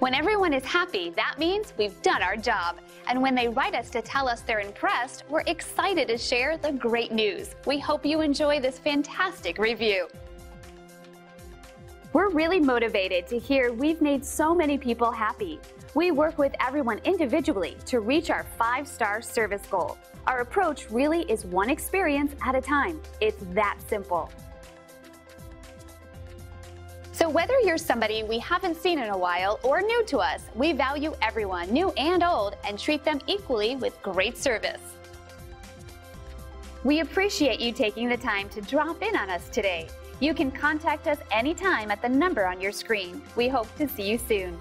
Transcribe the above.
When everyone is happy, that means we've done our job. And when they write us to tell us they're impressed, we're excited to share the great news. We hope you enjoy this fantastic review. We're really motivated to hear we've made so many people happy. We work with everyone individually to reach our five-star service goal. Our approach really is one experience at a time. It's that simple. So whether you're somebody we haven't seen in a while or new to us, we value everyone, new and old, and treat them equally with great service. We appreciate you taking the time to drop in on us today. You can contact us anytime at the number on your screen. We hope to see you soon.